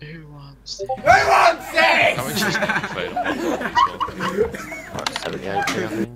Who wants this? Who wants this? How much is it 78 I think.